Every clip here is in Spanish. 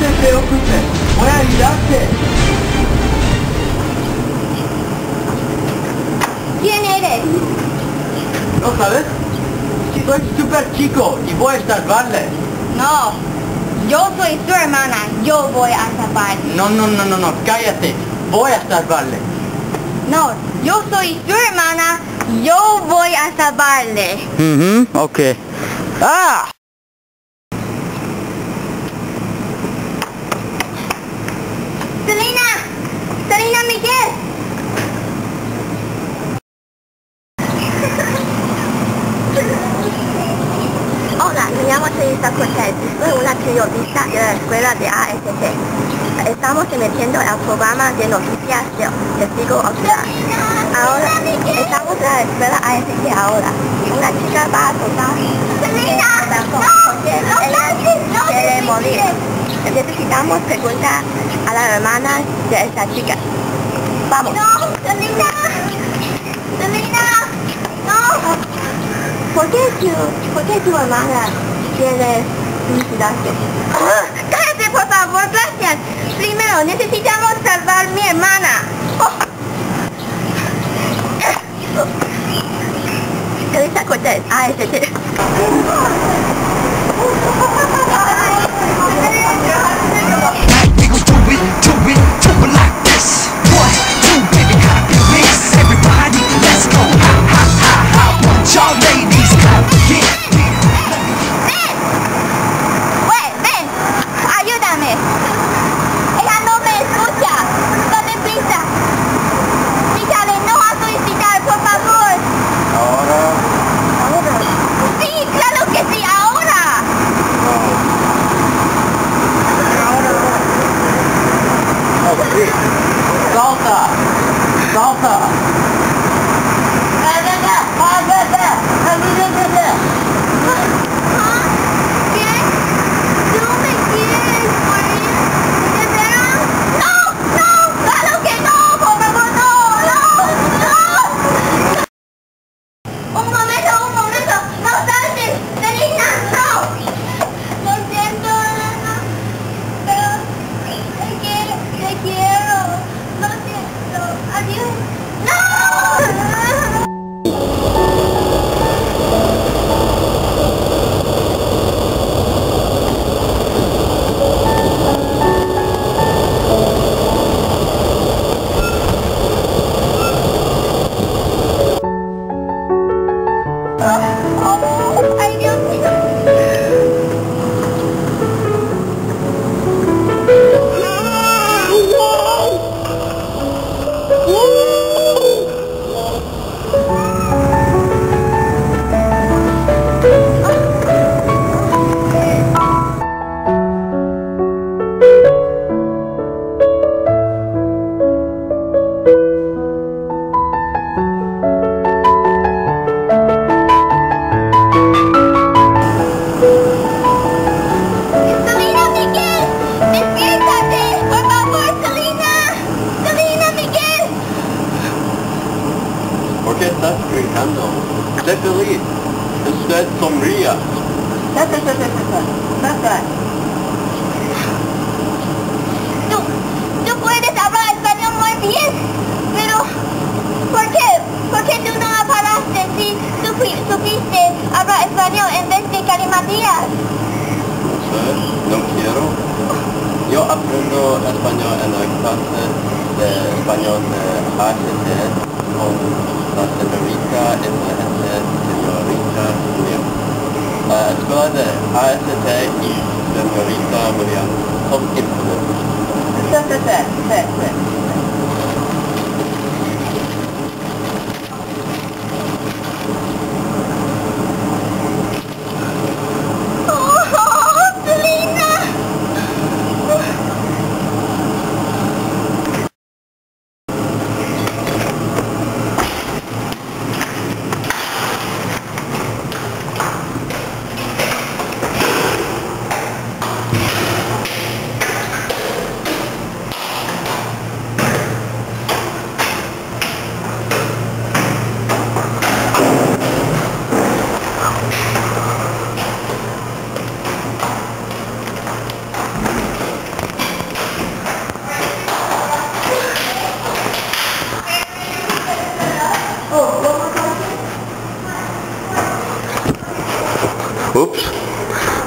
te preocupes, voy a ayudarte. ¿Quién eres? ¿No sabes? Si soy súper chico y voy a salvarle. No, yo soy su hermana, yo voy a salvar. No, no, no, no, no, cállate. Voy a salvarle. No, yo soy su hermana, yo voy a salvarle. Mhm, okay. ¡Ah! Selena, Selena Miguel. Hola, me llamo Teresa Cortés, soy una periodista de la escuela de AST. Estamos emitiendo el programa de noticias de Testigo Ocular. Ahora, estamos en la escuela AST ahora una chica va a tocar Necesitamos preguntar a la hermana de esta chica. Vamos. No, Selena. Selena. No. ¿Por qué tu, por qué tu hermana quiere suicidarse? Cállate, por favor, gracias. Primero, necesitamos salvar a mi hermana. Teresa Cortés, AST. Black. like Yo aprendo español en la clase de español de AST con la señorita excelente señorita Julia. La escuela de AST y señorita Julia son excelentes.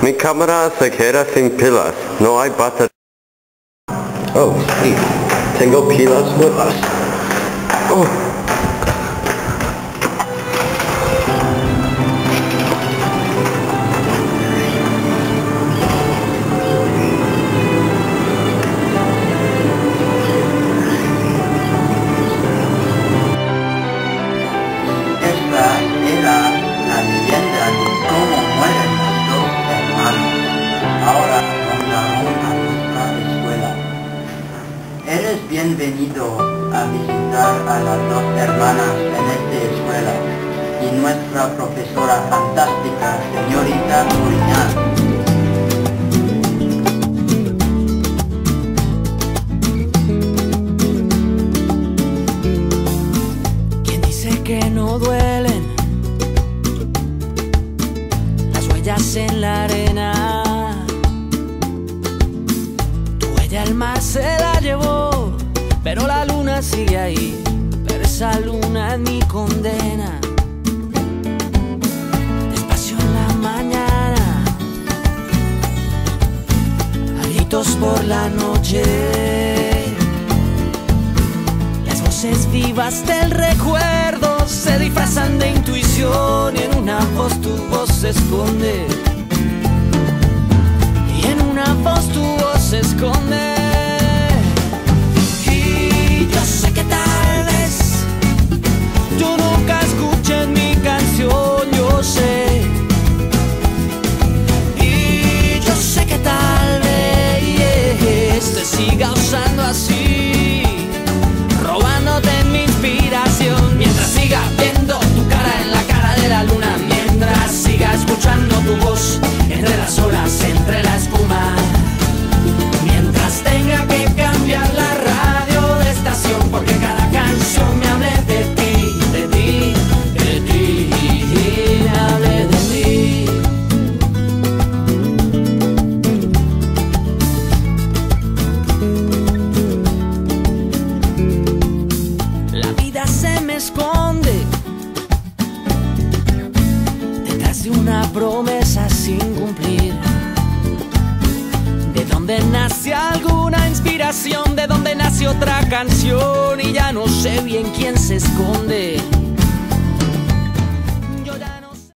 Mi cámara se queda sin pilas. No hay batería. Oh, sí. Tengo pilas nuevas. Oh. Dos hermanas en esta escuela y nuestra profesora fantástica, señorita. Esa luna es mi condena. Despacio en la mañana, a gritos por la noche. Las voces vivas del recuerdo se disfrazan de intuición y en una voz tu voz se esconde. Y en una voz tu voz se esconde. Tú nunca escuches mi canción, yo sé. Esconde detrás de una promesa sin cumplir. De donde nace alguna inspiración, de donde nace otra canción y ya no sé bien quién se esconde.